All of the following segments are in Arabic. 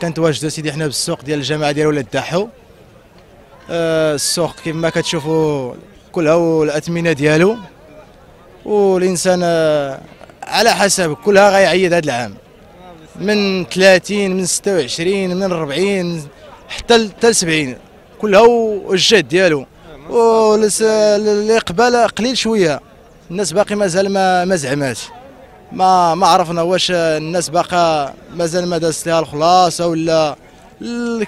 كانت واجده سيدي حنا بالسوق ديال الجماعه ديال ولاد داحو آه، السوق كما كتشوفوا كلها والأثمنة ديالو. والإنسان آه، على حسب كلها غيعيد هذا العام. من 30 من 26 من 40 حتى حتى ل 70 كلها والجهد ديالو. والاقبال قليل شوية. الناس باقي مازال ما ما ما ما عرفنا واش الناس باقا مازال ما دازت لها الخلاصه ولا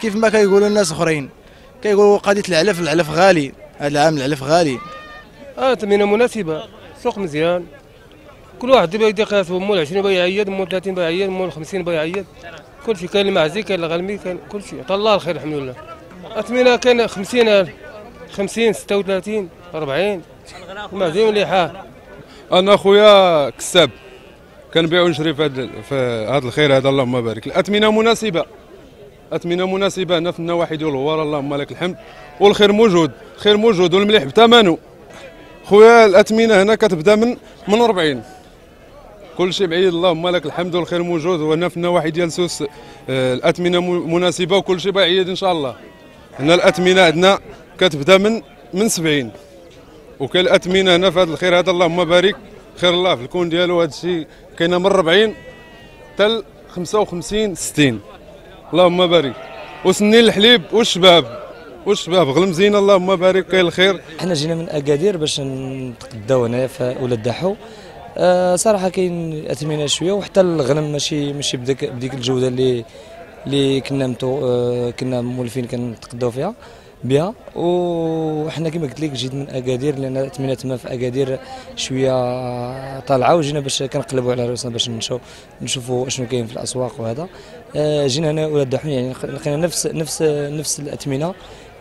كيف ما كيقولوا الناس أخرين. كيقولوا قضية العلف العلف غالي. هذا العام العلف غالي. آه تمينة مناسبة. سوق مزيان. كل واحد دابا يدي قاسو مول 20 باغي يعيد مول 30 باغي يعيد مول 50 باغي يعيد كل شيء كاين المعزي كاين الغلمي كاين كل شيء. عطا الله الخير الحمد لله. اثمنه كان 50000 50 36 40 المعزي مليحة. أنا خويا كساب. كنبيع ونشري في هذا في الخير هذا اللهم بارك. الاثمنه مناسبة. اثمنه مناسبة هنا في النواحي ديال الهوار اللهم لك الحمد. والخير موجود خير موجود والمليح بثمنه خويا الاثمنه هنا كتبدا من من 40 كل شيء بعيد اللهم لك الحمد والخير موجود. وهنا في النواحي ديال سوس آه، الاثمنه مناسبة وكل شيء بعيد إن شاء الله. هنا الاثمنه عندنا كتبدا من من 70 وكاين الاثمنه هنا في هذا الخير هذا اللهم بارك. خير الله في الكون ديالو. هذا الشيء كاينة من 40 حتى ل 55 60 اللهم بارك. وسنين الحليب والشباب والشباب غلمزين اللهم بارك كاين الخير. إحنا جينا من أكادير باش نتقداو هنايا في ولاد دحو آه صراحة كاين اثمنه شوية وحتى الغنم ماشي ماشي بديك بديك الجودة اللي اللي كنا متو آه كنا مولفين كنتقداو فيها. بها وحنا كما قلت لك جيت من أكادير لأن الاثمنه تما في أكادير شوية طالعة وجينا باش كنقلبوا على رأسنا باش نشوف نشوفوا شنو كاين في الأسواق وهذا. آه جينا هنا ولاد دحو يعني لقينا نفس نفس نفس الأثمنة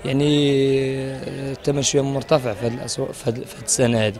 يعني الثمن شوية مرتفع في هذه الأسواق في هذه السنة هذه